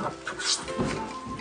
ちょっとした。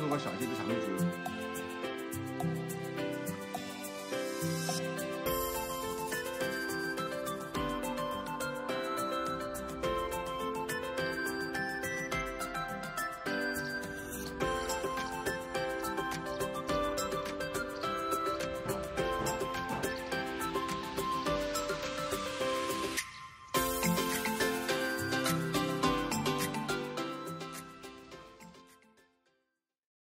如果小心，就才会去。